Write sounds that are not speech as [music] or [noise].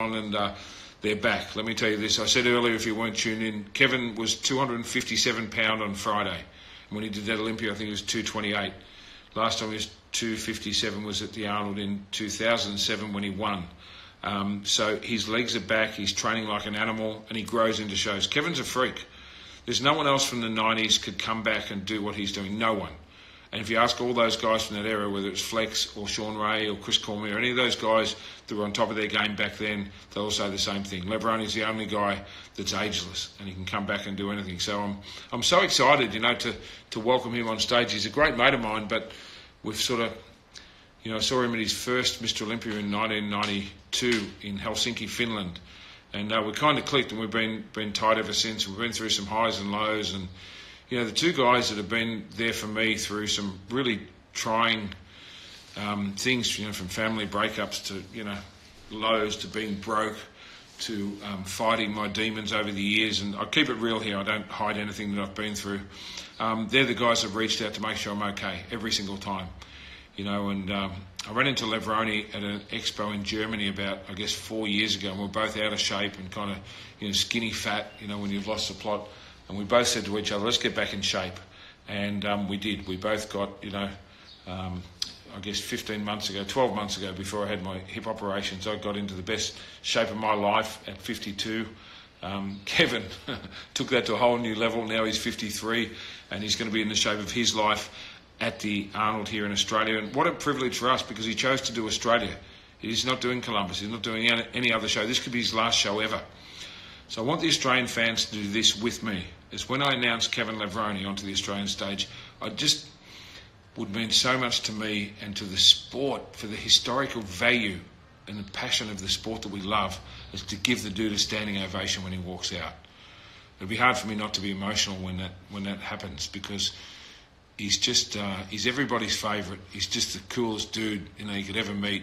and uh, they're back. Let me tell you this. I said earlier, if you weren't tuned in, Kevin was 257 pound on Friday. And when he did that Olympia, I think it was 228. Last time he was 257 was at the Arnold in 2007 when he won. Um, so his legs are back. He's training like an animal, and he grows into shows. Kevin's a freak. There's no one else from the 90s could come back and do what he's doing. No one. And if you ask all those guys from that era, whether it's Flex or Shawn Ray or Chris Cormier, or any of those guys that were on top of their game back then, they'll all say the same thing. LeBron Levrone's the only guy that's ageless, and he can come back and do anything. So I'm, I'm so excited, you know, to, to welcome him on stage. He's a great mate of mine, but we've sort of, you know, I saw him at his first Mr. Olympia in 1992 in Helsinki, Finland. And uh, we kind of clicked, and we've been been tight ever since. We've been through some highs and lows, and you know, the two guys that have been there for me through some really trying um, things, you know, from family breakups to, you know, lows to being broke to um, fighting my demons over the years. And I keep it real here, I don't hide anything that I've been through. Um, they're the guys that have reached out to make sure I'm okay every single time. You know, and um, I ran into Levrone at an expo in Germany about, I guess, four years ago, and we are both out of shape and kind of, you know, skinny fat, you know, when you've lost the plot. And we both said to each other, let's get back in shape. And um, we did. We both got, you know, um, I guess 15 months ago, 12 months ago, before I had my hip operations, I got into the best shape of my life at 52. Um, [laughs] Kevin took that to a whole new level. Now he's 53 and he's going to be in the shape of his life at the Arnold here in Australia. And what a privilege for us because he chose to do Australia. He's not doing Columbus, he's not doing any other show. This could be his last show ever. So I want the Australian fans to do this with me. Is when I announce Kevin Levrone onto the Australian stage, I just would mean so much to me and to the sport for the historical value and the passion of the sport that we love is to give the dude a standing ovation when he walks out. It'd be hard for me not to be emotional when that when that happens because he's just uh, he's everybody's favourite. He's just the coolest dude you know you could ever meet,